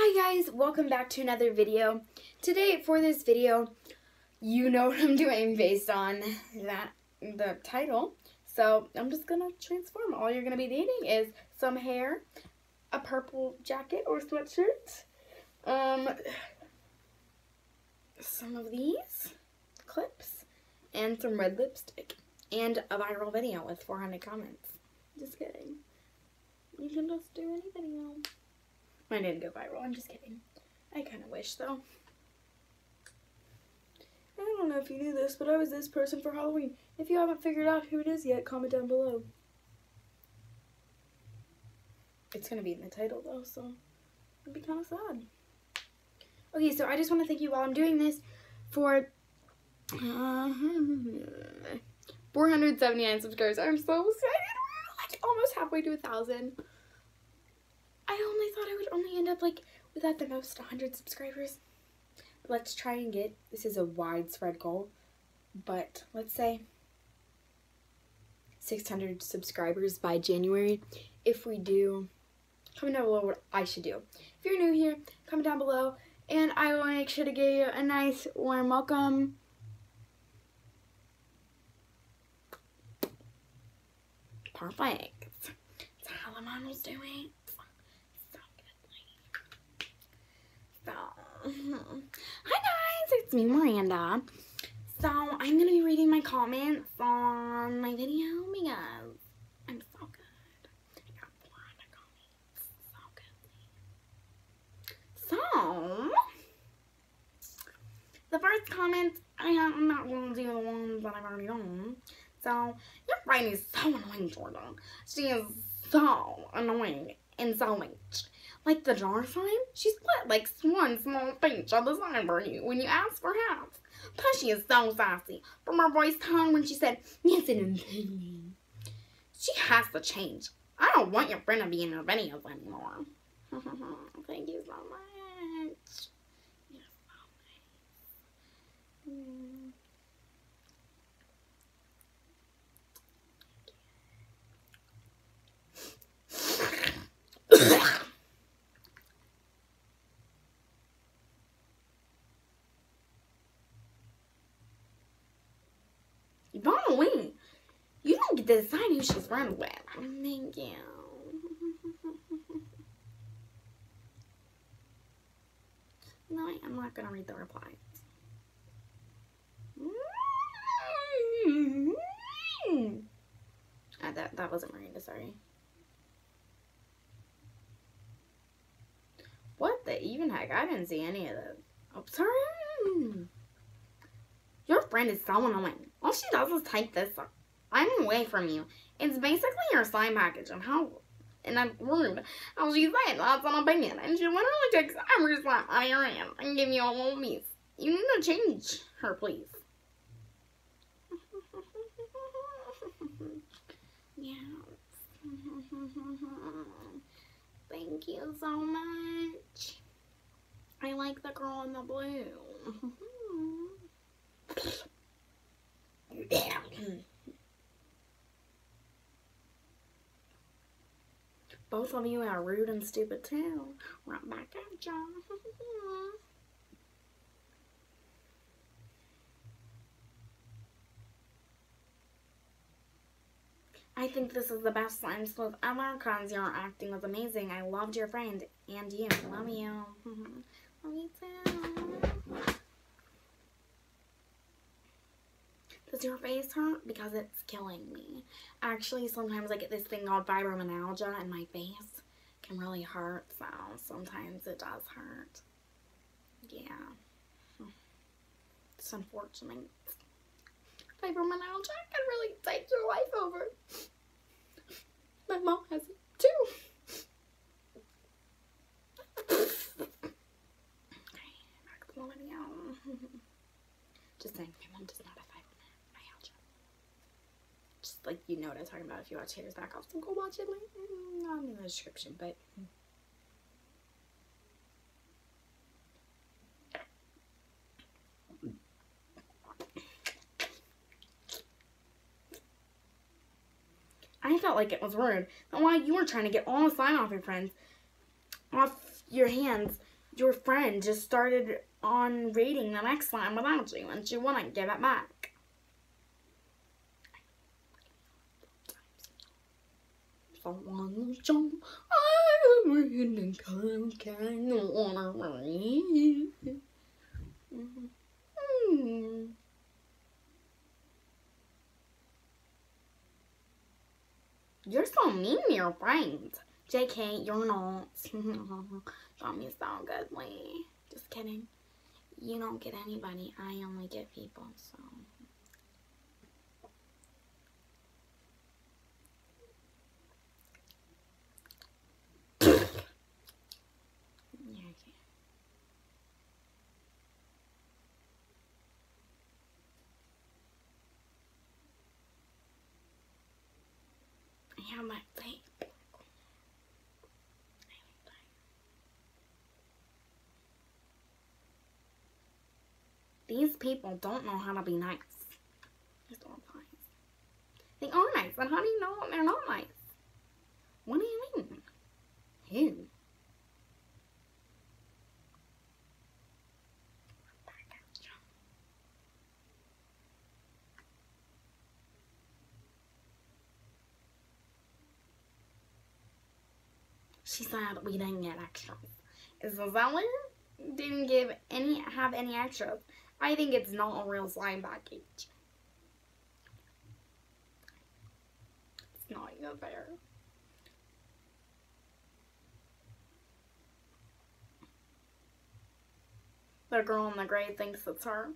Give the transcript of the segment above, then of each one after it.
Hi guys, welcome back to another video. Today for this video, you know what I'm doing based on that the title. So I'm just gonna transform. All you're gonna be needing is some hair, a purple jacket or sweatshirt, um, some of these clips, and some red lipstick, and a viral video with 400 comments. Just kidding. You can just do any video. Mine didn't go viral. I'm just kidding. I kind of wish though. I don't know if you knew this, but I was this person for Halloween. If you haven't figured out who it is yet, comment down below. It's gonna be in the title though, so it'd be kind of sad. Okay, so I just want to thank you while I'm doing this for uh, 479 subscribers. I'm so excited. We're like almost halfway to a thousand. I only thought I would only end up like with at the most 100 subscribers. Let's try and get, this is a widespread goal, but let's say 600 subscribers by January. If we do, comment down below what I should do. If you're new here, comment down below and I will make sure to give you a nice warm welcome. Perfect. That's how the model's doing. So, hi guys, it's me, Miranda. So, I'm to be reading my comments on my video because I'm so good. I got 400 comments. So good. So, the first comment, I am, I'm not going to do the ones that I've already done. So, your friend is so annoying, Jordan. She is so annoying and so much. Like the jar sign, she split like one small pinch of the sign for you when you asked for help. Plus, she is so sassy from her voice tone when she said, yes, an opinion. She has to change. I don't want your friend to be in her videos anymore. Thank you so much. You're so nice. Mm. Halloween. You don't get to decide who she's friends with. Thank you. no, I'm not gonna read the replies. Uh, that that wasn't Miranda, sorry. What the even heck? I didn't see any of those. Oh, sorry. Your friend is so annoying. All she does is type this. I'm away from you. It's basically your sign package and how and I'm rude. How she said that's an opinion. And she literally takes every of your hand and give you a little piece. You need to change her, please. yes. Thank you so much. I like the girl in the blue. Both of you are rude and stupid too. Right back at you. I think this is the best slime sleuth ever because your acting was amazing. I loved your friend and you. Love you. Love you too. Does your face hurt? Because it's killing me. Actually, sometimes I get this thing called fibromyalgia and my face can really hurt, so sometimes it does hurt. Yeah. It's unfortunate. Fibromyalgia can really take your life over. My mom has it too. Just saying, my mom does not like you know what I'm talking about if you watch Haters Back Off, so go watch it. Like, mm, not in the description, but. I felt like it was rude. And while you were trying to get all the slime off your friends, off your hands, your friend just started on raiding the next line without you and she wouldn't give it back. Someone jump, I'm reading can wanna read. Hmm. You're so mean to your friends. JK, you're not. Tommy's so goodly. Just kidding. You don't get anybody. I only get people, so. yeah, okay. These people don't know how to be nice. Nice. They are nice, but how do you know they're not nice? What do you mean? Who? She said we didn't get extras. The seller didn't give any have any extras? I think it's not a real slime package. It's not even fair. The girl in the gray thinks it's her.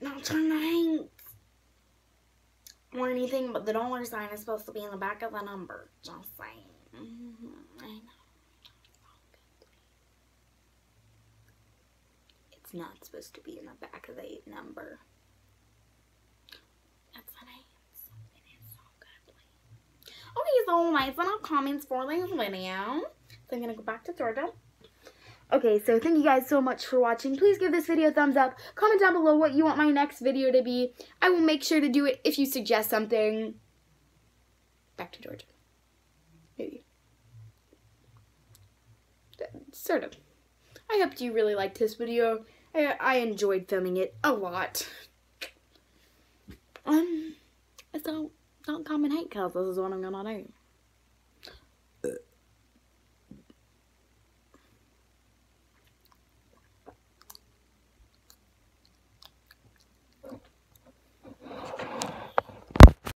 Not tonight or anything, but the dollar sign is supposed to be in the back of the number. Just saying. Mm-hmm. I know. It's not supposed to be in the back of the number. That's nice. It is so good. Okay, so nice enough comments for this video. So I'm gonna go back to Georgia. Okay, so thank you guys so much for watching. Please give this video a thumbs up. Comment down below what you want my next video to be. I will make sure to do it if you suggest something. Back to Georgia. Maybe. Sort of. I hope you really liked this video. I, I enjoyed filming it a lot. Um, so don't comment hate because this is what I'm gonna do.